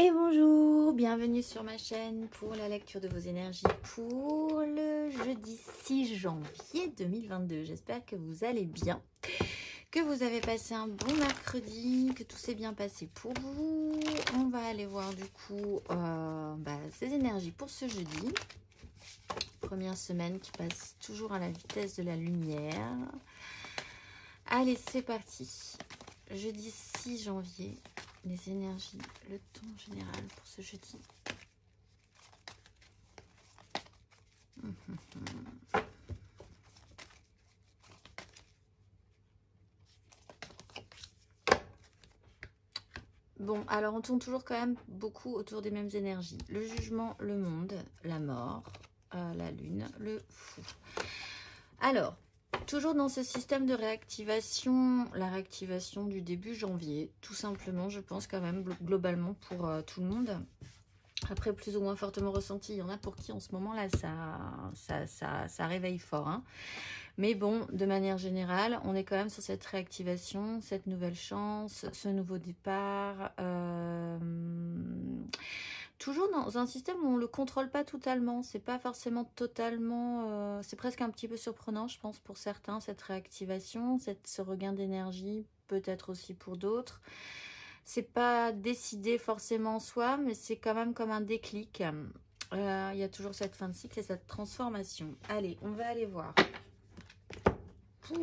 Et bonjour, bienvenue sur ma chaîne pour la lecture de vos énergies pour le jeudi 6 janvier 2022. J'espère que vous allez bien, que vous avez passé un bon mercredi, que tout s'est bien passé pour vous. On va aller voir du coup euh, bah, ces énergies pour ce jeudi. Première semaine qui passe toujours à la vitesse de la lumière. Allez, c'est parti. Jeudi 6 janvier les énergies, le ton général pour ce jeudi. Bon, alors on tourne toujours quand même beaucoup autour des mêmes énergies. Le jugement, le monde, la mort, euh, la lune, le fou. Alors, Toujours dans ce système de réactivation, la réactivation du début janvier, tout simplement, je pense quand même globalement pour euh, tout le monde. Après, plus ou moins fortement ressenti, il y en a pour qui en ce moment-là, ça, ça, ça, réveille fort. Hein. Mais bon, de manière générale, on est quand même sur cette réactivation, cette nouvelle chance, ce nouveau départ. Euh, toujours dans un système où on ne le contrôle pas totalement. C'est pas forcément totalement... Euh, c'est presque un petit peu surprenant, je pense, pour certains, cette réactivation, ce regain d'énergie, peut-être aussi pour d'autres. C'est pas décidé forcément en soi, mais c'est quand même comme un déclic. Euh, il y a toujours cette fin de cycle et cette transformation. Allez, on va aller voir. Pour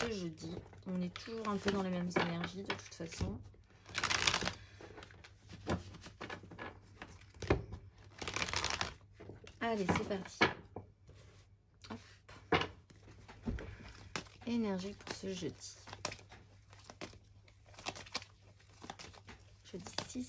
ce jeudi, on est toujours un peu dans les mêmes énergies de toute façon. Allez, c'est parti. Énergie pour ce. Jeudi 6.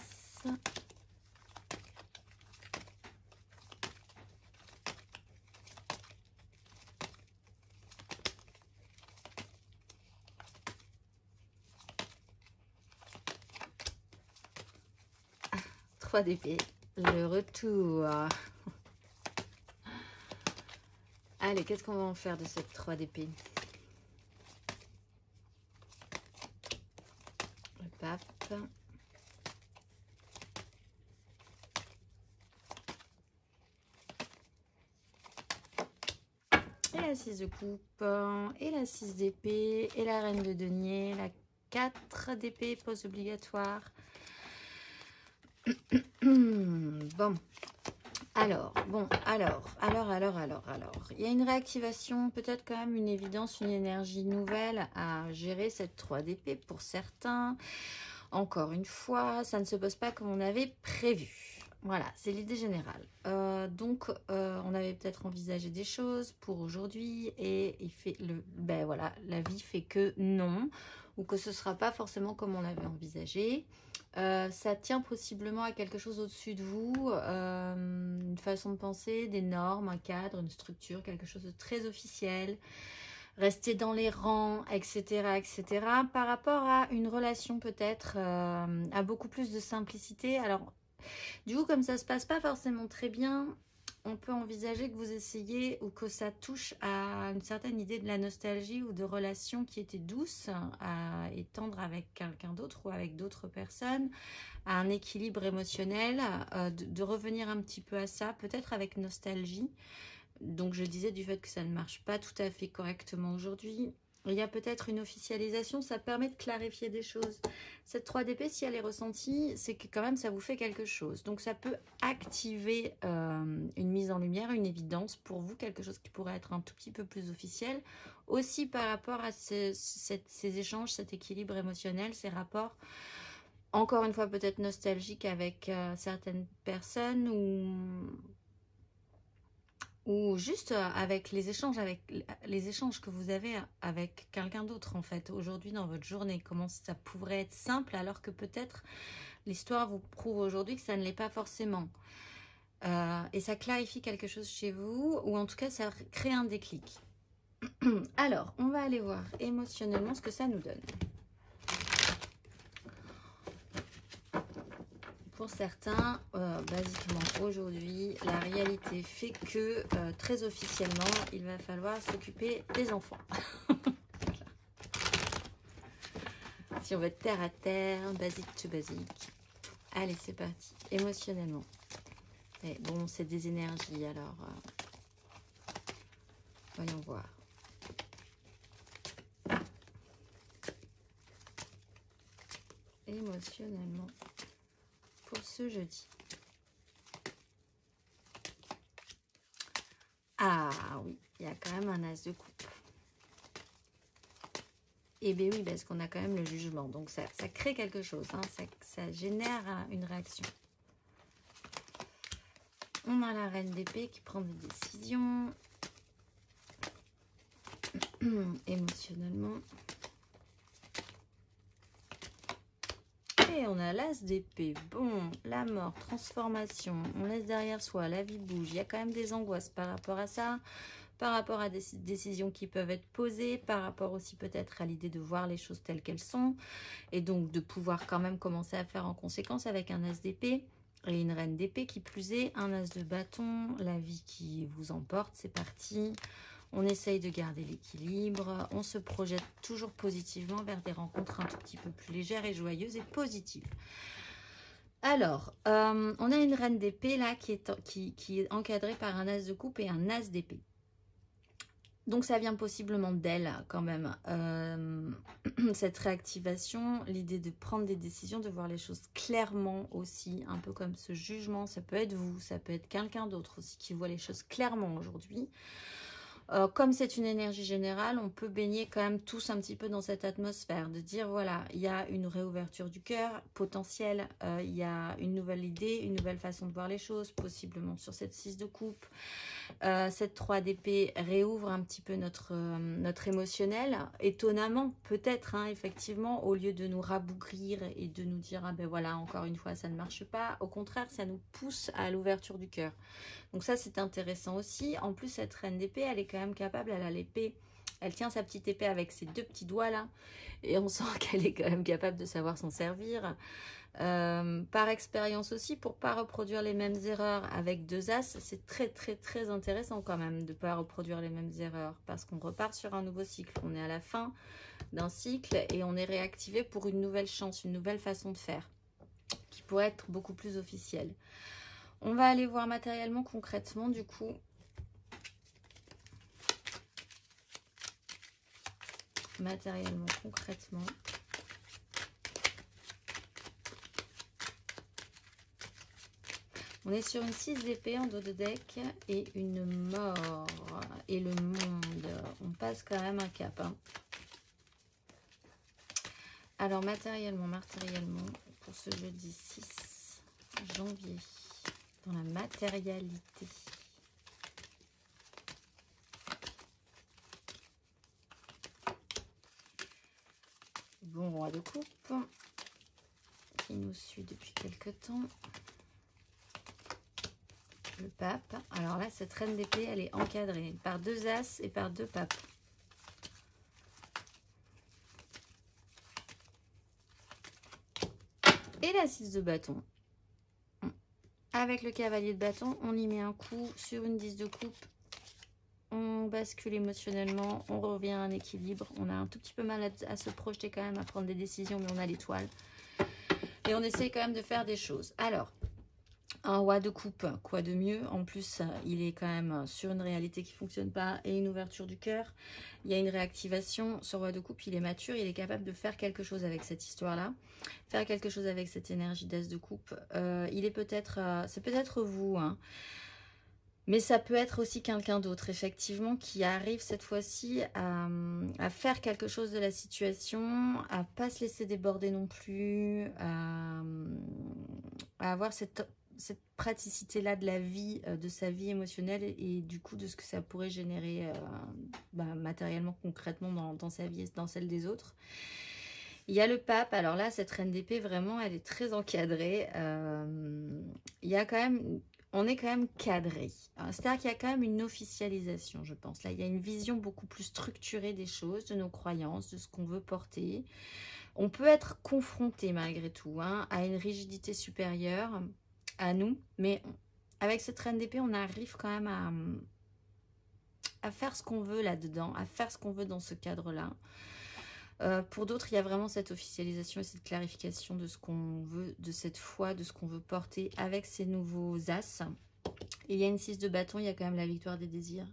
Ah, 3 d'épée. Le retour. Allez, qu'est-ce qu'on va en faire de cette 3 d'épée Le pape. Et la 6 de coupe, et la 6 d'épée, et la reine de denier, la 4 d'épée, pose obligatoire. bon, alors, bon, alors, alors, alors, alors, alors. Il y a une réactivation, peut-être quand même une évidence, une énergie nouvelle à gérer cette 3 d'épée pour certains. Encore une fois, ça ne se pose pas comme on avait prévu. Voilà, c'est l'idée générale. Euh, donc, euh, on avait peut-être envisagé des choses pour aujourd'hui et il fait le, ben voilà, la vie fait que non ou que ce ne sera pas forcément comme on l'avait envisagé. Euh, ça tient possiblement à quelque chose au-dessus de vous, euh, une façon de penser, des normes, un cadre, une structure, quelque chose de très officiel, rester dans les rangs, etc., etc. Par rapport à une relation peut-être euh, à beaucoup plus de simplicité. Alors, du coup, comme ça se passe pas forcément très bien, on peut envisager que vous essayez ou que ça touche à une certaine idée de la nostalgie ou de relations qui étaient douces à étendre avec quelqu'un d'autre ou avec d'autres personnes, à un équilibre émotionnel, euh, de, revenir un petit peu à ça, peut-être avec nostalgie. Donc je disais du fait que ça ne marche pas tout à fait correctement aujourd'hui, il y a peut-être une officialisation, ça permet de clarifier des choses. Cette 3 d'épée, si elle est ressentie, c'est que quand même ça vous fait quelque chose. Donc ça peut activer euh, une mise en lumière, une évidence pour vous, quelque chose qui pourrait être un tout petit peu plus officiel. Aussi par rapport à ces, échanges, cet équilibre émotionnel, ces rapports, encore une fois peut-être nostalgiques avec euh, certaines personnes ou ou juste euh, avec les échanges que vous avez avec quelqu'un d'autre en fait aujourd'hui dans votre journée comment ça pourrait être simple alors que peut-être l'histoire vous prouve aujourd'hui que ça ne l'est pas forcément. Euh, et ça clarifie quelque chose chez vous ou en tout cas ça crée un déclic. Alors on va aller voir émotionnellement ce que ça nous donne Pour certains, euh, basiquement aujourd'hui, la réalité fait que euh, très officiellement, il va falloir s'occuper des enfants. si on veut être terre à terre, basique to basique. Allez, c'est parti. Émotionnellement. Et bon, c'est des énergies, alors... Euh, voyons voir. Émotionnellement ce jeudi. Ah oui, il y a quand même un as de coupe. Et eh bien oui, parce qu'on a quand même le jugement. Donc ça, crée quelque chose, hein. ça, génère une réaction. On a la reine d'épée qui prend des décisions. Émotionnellement. On a l'as d'épée. Bon, la mort, transformation. On laisse derrière soi, la vie bouge. Il y a quand même des angoisses par rapport à ça par rapport à des décisions qui peuvent être posées, par rapport aussi peut-être à l'idée de voir les choses telles qu'elles sont, et donc de pouvoir quand même commencer à faire en conséquence avec un as d'épée et une reine d'épée qui plus est, un as de bâton, la vie qui vous emporte, c'est parti. On essaye de garder l'équilibre, on se projette toujours positivement vers des rencontres un tout petit peu plus légères et joyeuses et positives. Alors, euh, on a une reine d'épée là qui est, encadrée par un as de coupe et un as d'épée. Donc ça vient possiblement d'elle quand même, euh, cette réactivation, l'idée de prendre des décisions, de voir les choses clairement aussi, un peu comme ce jugement, ça peut être vous, ça peut être quelqu'un d'autre aussi qui voit les choses clairement aujourd'hui. Euh, comme c'est une énergie générale, on peut baigner quand même tous un petit peu dans cette atmosphère, de dire voilà, il y a une réouverture du cœur potentielle, euh, il y a une nouvelle idée, une nouvelle façon de voir les choses, possiblement sur cette 6 de coupe. Euh, cette 3 d'épée réouvre un petit peu notre, notre émotionnel. Étonnamment, peut-être, hein, effectivement, au lieu de nous rabougrir et de nous dire, ah ben voilà, encore une fois, ça ne marche pas, au contraire, ça nous pousse à l'ouverture du cœur. Donc ça, c'est intéressant aussi. En plus, cette reine d'épée, elle est quand même capable, elle a l'épée, elle tient sa petite épée avec ses deux petits doigts là. Et on sent qu'elle est quand même capable de savoir s'en servir. Euh, par expérience aussi, pour pas reproduire les mêmes erreurs avec deux as, c'est très très très intéressant quand même de pas reproduire les mêmes erreurs parce qu'on repart sur un nouveau cycle. On est à la fin d'un cycle et on est réactivé pour une nouvelle chance, une nouvelle façon de faire qui pourrait être beaucoup plus officielle. On va aller voir matériellement, concrètement, du coup. Matériellement, concrètement. On est sur une 6 d'épée en dos de deck et une mort. Et le monde. On passe quand même un cap. Hein. Alors, matériellement, matériellement, pour ce jeudi 6 janvier la matérialité. Bon roi de coupe qui nous suit depuis quelque temps. Le pape. Alors là, cette reine d'épée, elle est encadrée par deux as et par deux papes. Et la six de bâton. Avec le cavalier de bâton, on y met un coup sur une 10 de coupe. On bascule émotionnellement, on revient à un équilibre. On a un tout petit peu mal à, se projeter quand même, à prendre des décisions, mais on a l'étoile. Et on essaie quand même de faire des choses. Alors, un roi de coupe, quoi de mieux En plus, il est quand même sur une réalité qui ne fonctionne pas et une ouverture du cœur. Il y a une réactivation. Ce roi de coupe, il est mature, il est capable de faire quelque chose avec cette histoire-là. Faire quelque chose avec cette énergie d'as de coupe. Euh, il est peut-être... Euh, c'est peut-être vous, hein. Mais ça peut être aussi quelqu'un d'autre, effectivement, qui arrive cette fois-ci à, faire quelque chose de la situation, à pas se laisser déborder non plus, à avoir cette cette praticité-là de la vie, euh, de sa vie émotionnelle et, du coup de ce que ça pourrait générer euh, bah, matériellement, concrètement dans, sa vie et dans celle des autres. Il y a le pape, alors là, cette reine d'épée, vraiment, elle est très encadrée. Euh, il y a quand même, on est quand même cadré. C'est-à-dire qu'il y a quand même une officialisation, je pense. Là, il y a une vision beaucoup plus structurée des choses, de nos croyances, de ce qu'on veut porter. On peut être confronté malgré tout hein, à une rigidité supérieure à nous. Mais avec cette reine d'épée, on arrive quand même à, à faire ce qu'on veut là-dedans, à faire ce qu'on veut dans ce cadre-là. Euh, pour d'autres, il y a vraiment cette officialisation et cette clarification de ce qu'on veut, de cette foi, de ce qu'on veut porter avec ces nouveaux as. il y a une 6 de bâton, il y a quand même la victoire des désirs.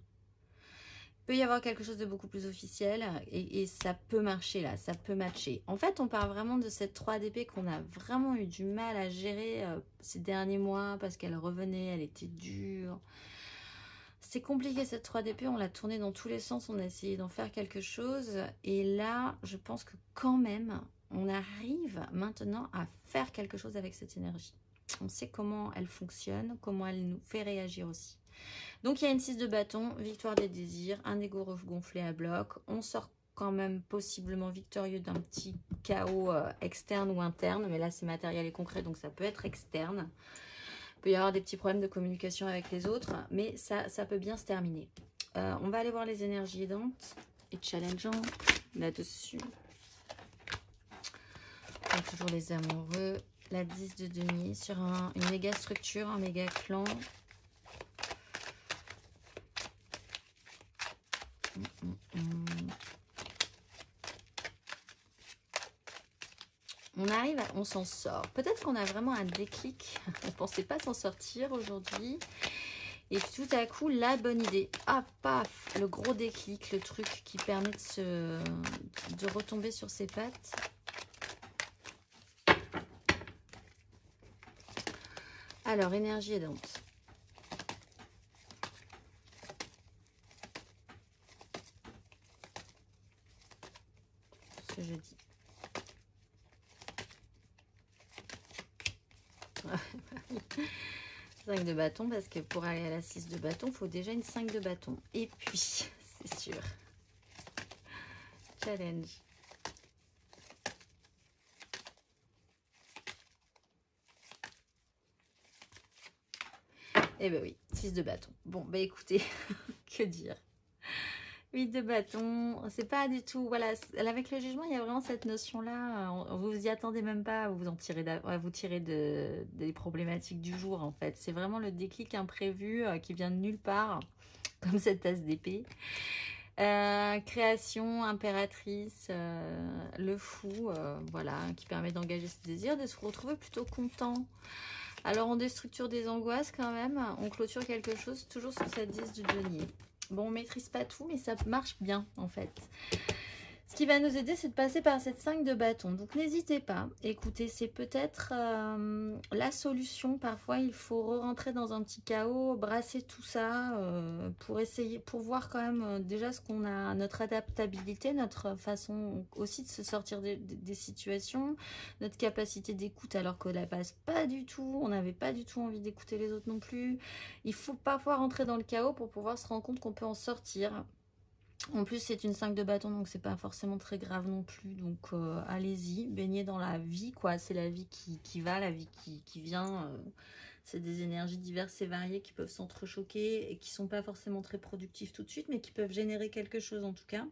Peut y avoir quelque chose de beaucoup plus officiel et, ça peut marcher là, ça peut matcher. En fait, on parle vraiment de cette 3 d'épée qu'on a vraiment eu du mal à gérer euh, ces derniers mois parce qu'elle revenait, elle était dure. C'est compliqué cette 3 d'épée, on l'a tournée dans tous les sens, on a essayé d'en faire quelque chose. Et là, je pense que quand même, on arrive maintenant à faire quelque chose avec cette énergie. On sait comment elle fonctionne, comment elle nous fait réagir aussi. Donc il y a une 6 de bâton, victoire des désirs, un égo gonflé à bloc. On sort quand même possiblement victorieux d'un petit chaos euh, externe ou interne. Mais là, c'est matériel et concret, donc ça peut être externe peut y avoir des petits problèmes de communication avec les autres, mais ça, peut bien se terminer. Euh, on va aller voir les énergies aidantes et challengeantes là-dessus. Toujours les amoureux. La 10 de demi sur une méga structure, un méga clan. On arrive, on s'en sort. Peut-être qu'on a vraiment un déclic. on ne pensait pas s'en sortir aujourd'hui. Et tout à coup, la bonne idée. Ah, paf Le gros déclic, le truc qui permet de, retomber sur ses pattes. Alors, énergie aidante. Ce jeudi. 5 de bâton, parce que pour aller à la 6 de bâton, il faut déjà une 5 de bâton. Et puis, c'est sûr. Challenge. Eh ben oui, 6 de bâton. Bon, bah écoutez, que dire 8 de bâton, c'est pas du tout, voilà, avec le jugement, il y a vraiment cette notion-là, vous vous y attendez même pas, vous en tirez, vous des problématiques du jour, en fait. C'est vraiment le déclic imprévu euh, qui vient de nulle part, comme cette tasse d'épée. Euh, création, impératrice, euh, le fou, voilà, qui permet d'engager ses désirs, de se retrouver plutôt content. Alors, on déstructure des angoisses quand même, on clôture quelque chose, toujours sur cette 10 du denier. Bon, on maîtrise pas tout, mais ça marche bien en fait. Ce qui va nous aider, c'est de passer par cette 5 de bâton. Donc n'hésitez pas. Écoutez, c'est peut-être euh, la solution. Parfois, il faut re-rentrer dans un petit chaos, brasser tout ça euh, pour essayer, pour voir quand même euh, déjà ce qu'on a, notre adaptabilité, notre façon aussi de se sortir des, situations, notre capacité d'écoute alors qu'on la passe pas du tout. On n'avait pas du tout envie d'écouter les autres non plus. Il faut parfois rentrer dans le chaos pour pouvoir se rendre compte qu'on peut en sortir. En plus, c'est une 5 de bâton, donc c'est pas forcément très grave non plus. Donc, euh, allez-y, baignez dans la vie, quoi. C'est la vie qui, va, la vie qui, vient. Euh, c'est des énergies diverses et variées qui peuvent s'entrechoquer et qui sont pas forcément très productives tout de suite, mais qui peuvent générer quelque chose en tout cas.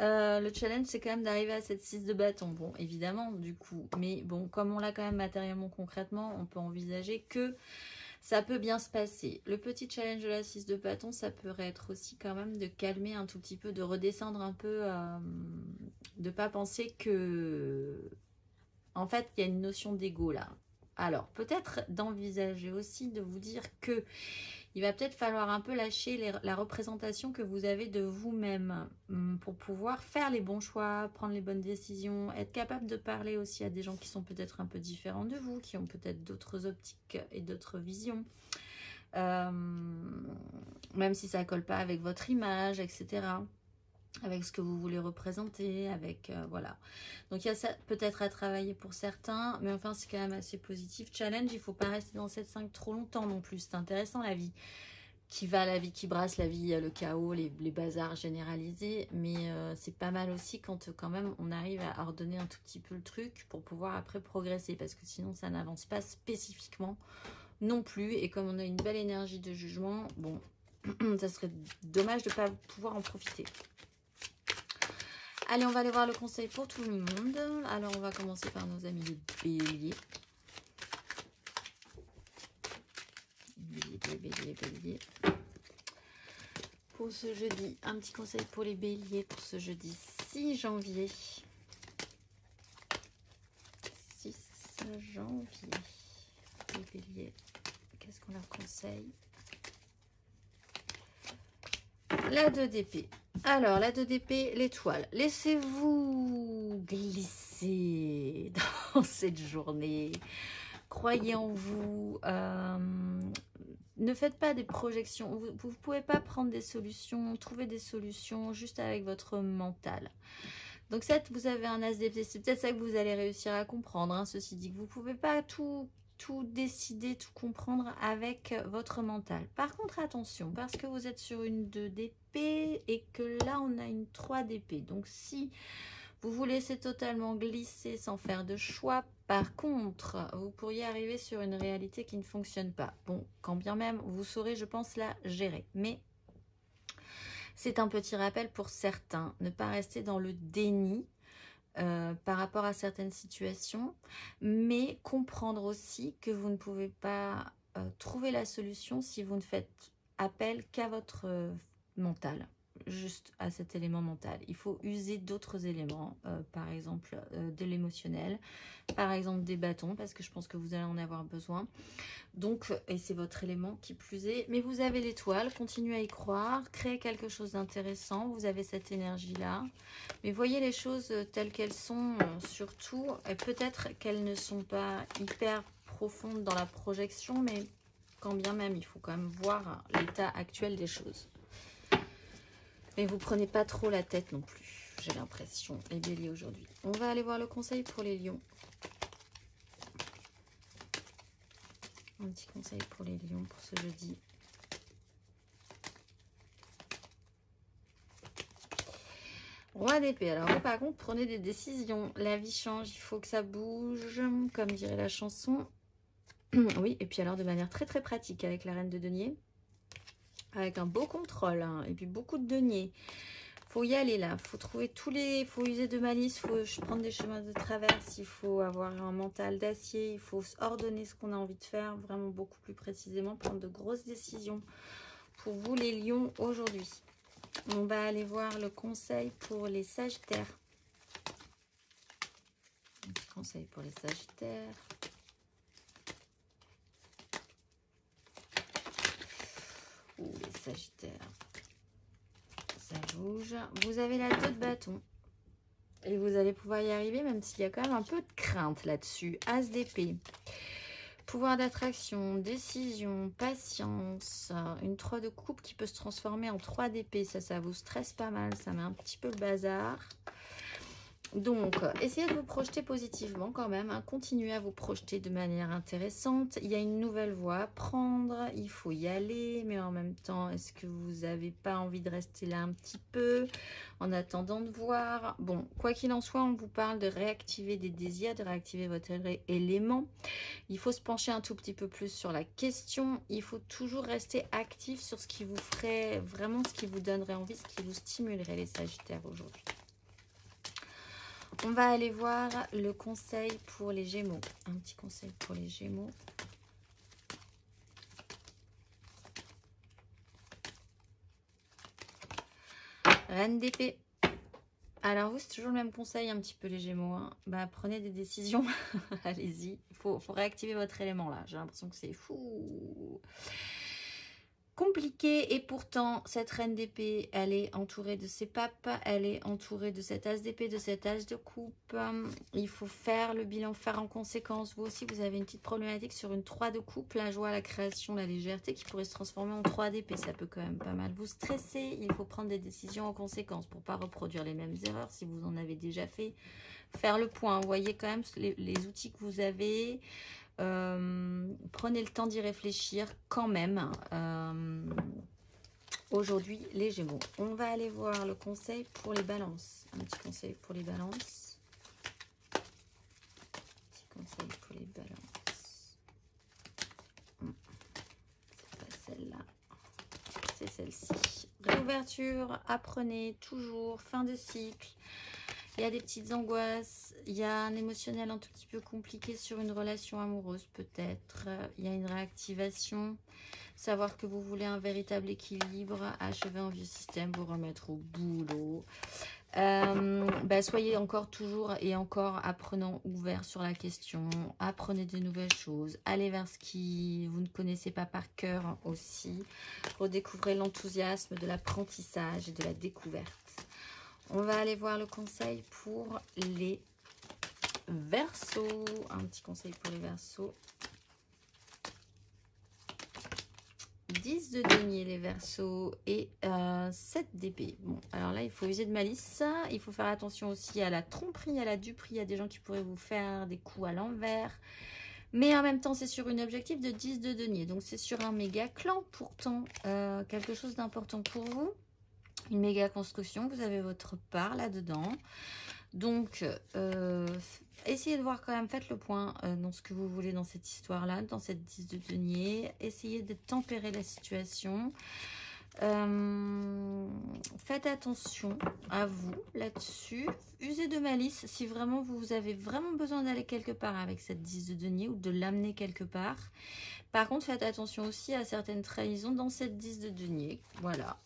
Euh, le challenge, c'est quand même d'arriver à cette 6 de bâton. Bon, évidemment, du coup. Mais bon, comme on l'a quand même matériellement, concrètement, on peut envisager que ça peut bien se passer. Le petit challenge de la 6 de bâton, ça pourrait être aussi quand même de calmer un tout petit peu, de redescendre un peu, euh, de pas penser que... En fait, il y a une notion d'ego là. Alors, peut-être d'envisager aussi de vous dire que il va peut-être falloir un peu lâcher la représentation que vous avez de vous-même hum, pour pouvoir faire les bons choix, prendre les bonnes décisions, être capable de parler aussi à des gens qui sont peut-être un peu différents de vous, qui ont peut-être d'autres optiques et d'autres visions. Hum, même si ça colle pas avec votre image, etc avec ce que vous voulez représenter, avec euh, voilà. Donc il y a ça peut-être à travailler pour certains, mais enfin c'est quand même assez positif. Challenge, il faut pas rester dans cette 5 trop longtemps non plus. C'est intéressant la vie qui va, la vie qui brasse, la vie, le chaos, les, bazars généralisés, mais euh, c'est pas mal aussi quand quand même on arrive à ordonner un tout petit peu le truc pour pouvoir après progresser, parce que sinon ça n'avance pas spécifiquement non plus. Et comme on a une belle énergie de jugement, bon, ça serait dommage de ne pas pouvoir en profiter. Allez, on va aller voir le conseil pour tout le monde. Alors, on va commencer par nos amis les béliers. Bélier, bélier, bélier. Pour ce jeudi, un petit conseil pour les béliers pour ce jeudi 6 janvier. 6 janvier. Les béliers, qu'est-ce qu'on leur conseille? La 2 d'épée. Alors, la 2 d'épée, l'étoile. Laissez-vous glisser dans cette journée. Croyez en vous. Euh, ne faites pas des projections. Vous ne pouvez pas prendre des solutions, trouver des solutions juste avec votre mental. Donc, vous avez un as d'épée. C'est peut-être ça que vous allez réussir à comprendre. Hein, ceci dit, que vous ne pouvez pas tout tout décider, tout comprendre avec votre mental. Par contre, attention, parce que vous êtes sur une 2 d'épée et que là, on a une 3 d'épée. Donc, si vous vous laissez totalement glisser sans faire de choix, par contre, vous pourriez arriver sur une réalité qui ne fonctionne pas. Bon, quand bien même, vous saurez, je pense, la gérer. Mais c'est un petit rappel pour certains. Ne pas rester dans le déni euh, par rapport à certaines situations, mais comprendre aussi que vous ne pouvez pas euh, trouver la solution si vous ne faites appel qu'à votre euh, mental juste à cet élément mental. Il faut user d'autres éléments, euh, par exemple euh, de l'émotionnel, par exemple des bâtons, parce que je pense que vous allez en avoir besoin. Donc, et c'est votre élément qui plus est. Mais vous avez l'étoile, continuez à y croire, créez quelque chose d'intéressant, vous avez cette énergie-là. Mais voyez les choses telles qu'elles sont, euh, surtout, et peut-être qu'elles ne sont pas hyper profondes dans la projection, mais quand bien même, il faut quand même voir l'état actuel des choses. Mais vous prenez pas trop la tête non plus, j'ai l'impression, les béliers aujourd'hui. On va aller voir le conseil pour les lions. Un petit conseil pour les lions pour ce jeudi. Roi d'épée. Alors, par contre, prenez des décisions. La vie change, il faut que ça bouge, comme dirait la chanson. oui, et puis alors de manière très très pratique avec la reine de denier avec un beau contrôle hein, et puis beaucoup de deniers. Faut y aller là, faut trouver tous les, faut user de malice, faut prendre des chemins de traverse, il faut avoir un mental d'acier, il faut ordonner ce qu'on a envie de faire, vraiment beaucoup plus précisément, prendre de grosses décisions pour vous les lions aujourd'hui. On va aller voir le conseil pour les sagittaires. conseil pour les sagittaires. Les Sagittaires. Ça bouge. Vous avez la tête de bâton. Et vous allez pouvoir y arriver, même s'il y a quand même un peu de crainte là-dessus. As d'épée. Pouvoir d'attraction, décision, patience. Une 3 de coupe qui peut se transformer en 3 d'épée. Ça, ça vous stresse pas mal. Ça met un petit peu le bazar. Donc, essayez de vous projeter positivement quand même. Hein. Continuez à vous projeter de manière intéressante. Il y a une nouvelle voie à prendre. Il faut y aller. Mais en même temps, est-ce que vous n'avez pas envie de rester là un petit peu en attendant de voir? Bon, quoi qu'il en soit, on vous parle de réactiver des désirs, de réactiver votre élément. Il faut se pencher un tout petit peu plus sur la question. Il faut toujours rester actif sur ce qui vous ferait vraiment, ce qui vous donnerait envie, ce qui vous stimulerait les Sagittaires aujourd'hui. On va aller voir le conseil pour les Gémeaux. Un petit conseil pour les Gémeaux. Reine d'épée. Alors vous, c'est toujours le même conseil un petit peu les Gémeaux. Hein. Bah, prenez des décisions. Allez-y. Il faut, faut réactiver votre élément là. J'ai l'impression que c'est fou compliqué. Et pourtant cette reine d'épée elle est entourée de ses papes elle est entourée de cet as d'épée de cet as de coupe. Il faut faire le bilan faire en conséquence. Vous aussi vous avez une petite problématique sur une 3 de coupe. La joie la création la légèreté qui pourrait se transformer en 3 d'épée. Ça peut quand même pas mal vous stresser. Il faut prendre des décisions en conséquence pour pas reproduire les mêmes erreurs. Si vous en avez déjà fait faire le point. Vous voyez quand même les, outils que vous avez. euh, prenez le temps d'y réfléchir quand même. Euh, aujourd'hui, les Gémeaux. On va aller voir le conseil pour les balances. Un petit conseil pour les balances. Petit conseil pour les balances. C'est pas celle-là. C'est celle-ci. Réouverture, apprenez toujours, fin de cycle. Il y a des petites angoisses, il y a un émotionnel un tout petit peu compliqué sur une relation amoureuse peut-être. Il y a une réactivation, savoir que vous voulez un véritable équilibre, achever un vieux système, vous remettre au boulot. Euh, bah, soyez encore toujours et encore apprenant, ouvert sur la question. Apprenez de nouvelles choses. Allez vers ce qui vous ne connaissez pas par cœur aussi. Redécouvrez l'enthousiasme de l'apprentissage et de la découverte. On va aller voir le conseil pour les versos. Un petit conseil pour les versos. 10 de denier les versos et 7 euh, d'épée. Bon, alors là, il faut user de malice. Il faut faire attention aussi à la tromperie, à la duperie. Il y a des gens qui pourraient vous faire des coups à l'envers. Mais en même temps, c'est sur une objectif de 10 de denier. Donc, c'est sur un méga clan. Pourtant, euh, quelque chose d'important pour vous. Une méga construction. Vous avez votre part là-dedans. Donc, euh, essayez de voir quand même, faites le point euh, dans ce que vous voulez dans cette histoire-là, dans cette 10 de denier. Essayez de tempérer la situation. Euh, faites attention à vous là-dessus. Usez de malice si vraiment vous avez vraiment besoin d'aller quelque part avec cette 10 de denier ou de l'amener quelque part. Par contre, faites attention aussi à certaines trahisons dans cette 10 de denier. Voilà.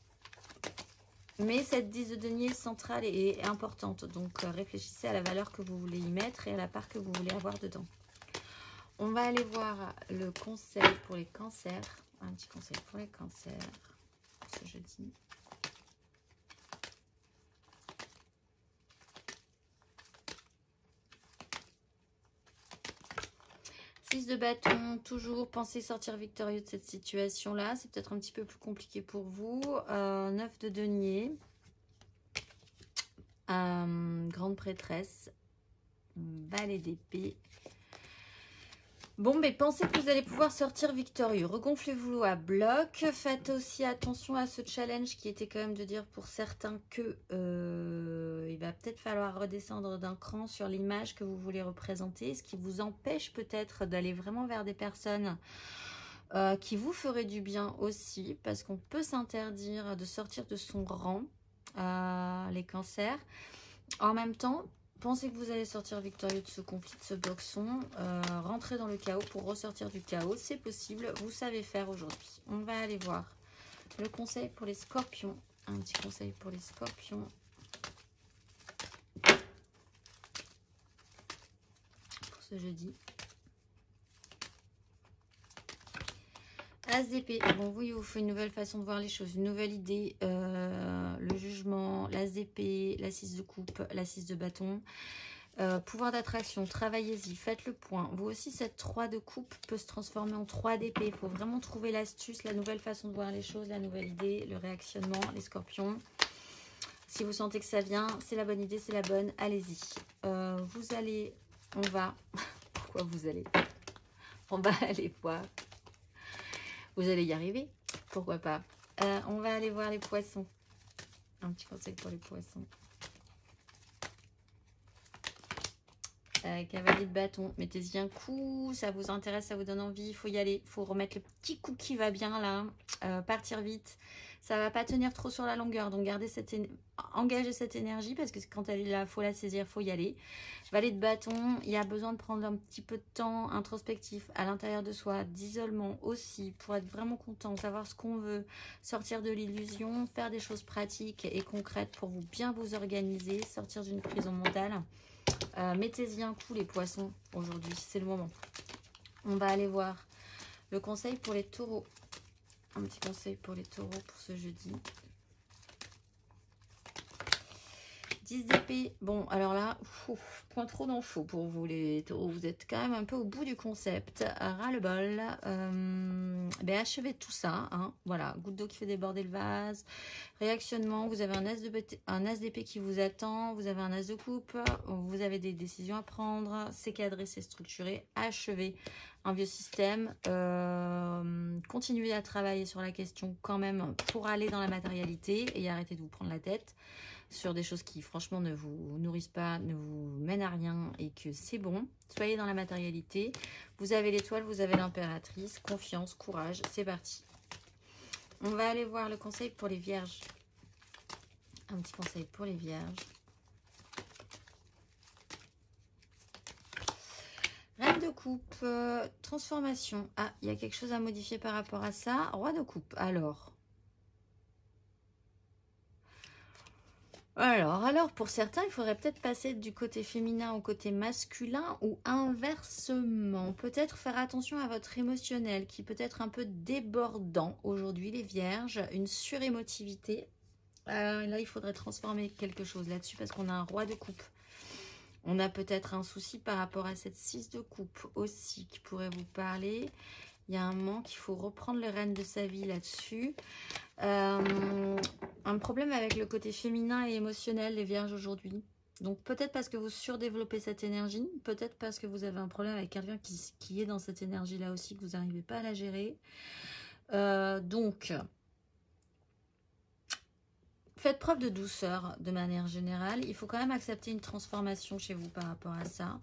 Mais cette 10 de denier centrale est importante. Donc, euh, réfléchissez à la valeur que vous voulez y mettre et à la part que vous voulez avoir dedans. On va aller voir le conseil pour les cancers. Un petit conseil pour les cancers ce jeudi. 6 de bâton, toujours pensez sortir victorieux de cette situation-là. C'est peut-être un petit peu plus compliqué pour vous. 9 euh, de denier. Euh, grande prêtresse. Valet d'épée. Bon, mais pensez que vous allez pouvoir sortir victorieux. Regonflez-vous à bloc. Faites aussi attention à ce challenge qui était quand même de dire pour certains que euh, il va peut-être falloir redescendre d'un cran sur l'image que vous voulez représenter, ce qui vous empêche peut-être d'aller vraiment vers des personnes euh, qui vous feraient du bien aussi, parce qu'on peut s'interdire de sortir de son rang, euh, les cancers. En même temps, pensez que vous allez sortir victorieux de ce conflit, de ce boxon, euh, rentrer dans le chaos pour ressortir du chaos, c'est possible, vous savez faire aujourd'hui. On va aller voir le conseil pour les scorpions, un petit conseil pour les scorpions. Pour ce jeudi. As d'épée. Bon, oui, il vous faut une nouvelle façon de voir les choses, une nouvelle idée. Euh, le jugement, l'as d'épée, la 6 de coupe, la 6 de bâton. Euh, pouvoir d'attraction, travaillez-y, faites le point. Vous aussi, cette 3 de coupe peut se transformer en 3 d'épée. Il faut vraiment trouver l'astuce, la nouvelle façon de voir les choses, la nouvelle idée, le réactionnement, les scorpions. Si vous sentez que ça vient, c'est la bonne idée, c'est la bonne, allez-y. Euh, vous allez, on va, pourquoi vous allez? On va aller voir vous allez y arriver, pourquoi pas. Euh, on va aller voir les poissons. Un petit conseil pour les poissons. Euh, cavalier de bâton, mettez-y un coup, ça vous intéresse, ça vous donne envie, il faut y aller, il faut remettre le petit coup qui va bien là, euh, partir vite. Ça va pas tenir trop sur la longueur, donc gardez cette engagez cette énergie parce que quand elle est là, il faut la saisir, il faut y aller. Valet de bâton, il y a besoin de prendre un petit peu de temps introspectif à l'intérieur de soi, d'isolement aussi, pour être vraiment content, savoir ce qu'on veut, sortir de l'illusion, faire des choses pratiques et concrètes pour vous bien vous organiser, sortir d'une prison mentale. Euh, mettez-y un coup les poissons aujourd'hui, c'est le moment. On va aller voir le conseil pour les taureaux. Un petit conseil pour les taureaux pour ce jeudi. 10 d'épée. Bon, alors là, point trop d'infos pour vous les taureaux. Vous êtes quand même un peu au bout du concept. Ras-le-bol. Euh, ben, achevez tout ça. Hein. Voilà, goutte d'eau qui fait déborder le vase. Réactionnement, vous avez un as, d'épée qui vous attend. Vous avez un as de coupe. Vous avez des décisions à prendre. C'est cadré, c'est structuré. Achevez un vieux système. Euh, continuez à travailler sur la question quand même pour aller dans la matérialité et arrêtez de vous prendre la tête sur des choses qui franchement ne vous nourrissent pas, ne vous mènent à rien et que c'est bon. Soyez dans la matérialité. Vous avez l'étoile, vous avez l'impératrice. Confiance, courage, c'est parti. On va aller voir le conseil pour les vierges. Un petit conseil pour les vierges. Reine de coupe, euh, transformation. Ah, il y a quelque chose à modifier par rapport à ça. Roi de coupe, alors. Alors, alors, pour certains, il faudrait peut-être passer du côté féminin au côté masculin ou inversement. Peut-être faire attention à votre émotionnel qui peut être un peu débordant aujourd'hui, les vierges, une surémotivité. Euh, là, il faudrait transformer quelque chose là-dessus parce qu'on a un roi de coupe. On a peut-être un souci par rapport à cette 6 de coupe aussi qui pourrait vous parler. Il y a un manque, il faut reprendre le rênes de sa vie là-dessus. Euh, un problème avec le côté féminin et émotionnel les vierges aujourd'hui. Donc peut-être parce que vous surdéveloppez cette énergie, peut-être parce que vous avez un problème avec quelqu'un qui, est dans cette énergie-là aussi, que vous n'arrivez pas à la gérer. Euh, donc, faites preuve de douceur de manière générale. Il faut quand même accepter une transformation chez vous par rapport à ça.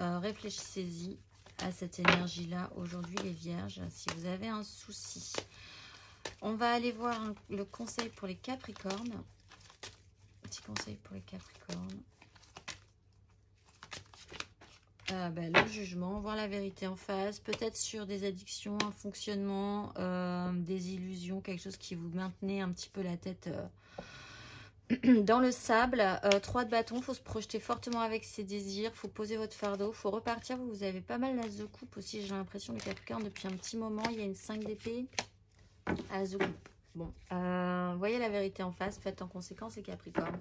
Euh, réfléchissez-y cette énergie-là aujourd'hui, les vierges, si vous avez un souci. On va aller voir le conseil pour les capricornes. Petit conseil pour les capricornes. Ah, ben, le jugement, voir la vérité en face, peut-être sur des addictions, un fonctionnement, euh, des illusions, quelque chose qui vous maintenait un petit peu la tête euh, dans le sable. Euh, trois de bâton, faut se projeter fortement avec ses désirs, faut poser votre fardeau, faut repartir. Vous avez pas mal l'as de coupe aussi, j'ai l'impression, les Capricornes, depuis un petit moment. Il y a une 5 d'épée. Azul. Bon, euh, voyez la vérité en face, faites en conséquence les Capricornes.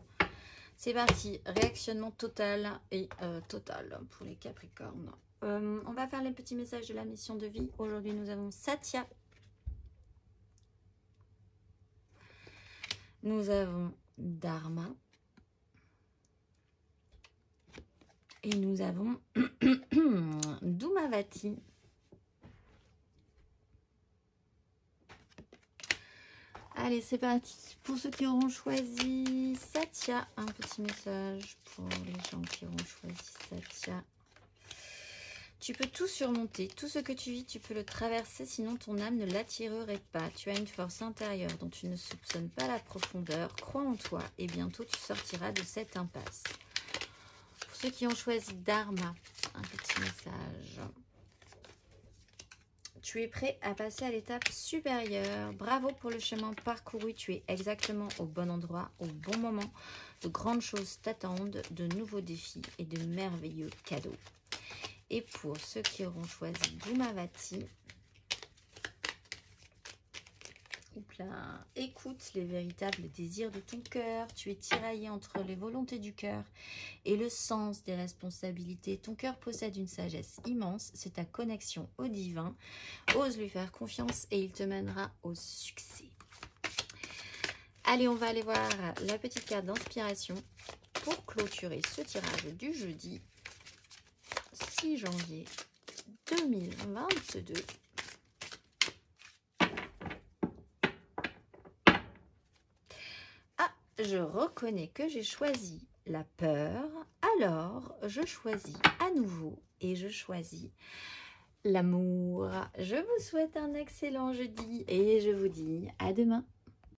C'est parti, réactionnement total et euh, total pour les Capricornes. Euh, on va faire les petits messages de la mission de vie. Aujourd'hui, nous avons Satya. Nous avons Dharma. Et nous avons Doumavati. Allez, c'est parti. Pour ceux qui auront choisi Satya, un petit message pour les gens qui auront choisi Satya. Tu peux tout surmonter, tout ce que tu vis, tu peux le traverser, sinon ton âme ne l'attirerait pas. Tu as une force intérieure dont tu ne soupçonnes pas la profondeur. Crois en toi et bientôt tu sortiras de cette impasse. Pour ceux qui ont choisi Dharma, un petit message. Tu es prêt à passer à l'étape supérieure. Bravo pour le chemin parcouru. Tu es exactement au bon endroit, au bon moment. De grandes choses t'attendent, de nouveaux défis et de merveilleux cadeaux. Et pour ceux qui auront choisi Bhumavati, Écoute les véritables désirs de ton cœur. Tu es tiraillé entre les volontés du cœur et le sens des responsabilités. Ton cœur possède une sagesse immense. C'est ta connexion au divin. Ose lui faire confiance et il te mènera au succès. Allez, on va aller voir la petite carte d'inspiration pour clôturer ce tirage du jeudi 6 janvier 2022. je reconnais que j'ai choisi la peur, alors je choisis à nouveau et je choisis l'amour. Je vous souhaite un excellent jeudi et je vous dis à demain.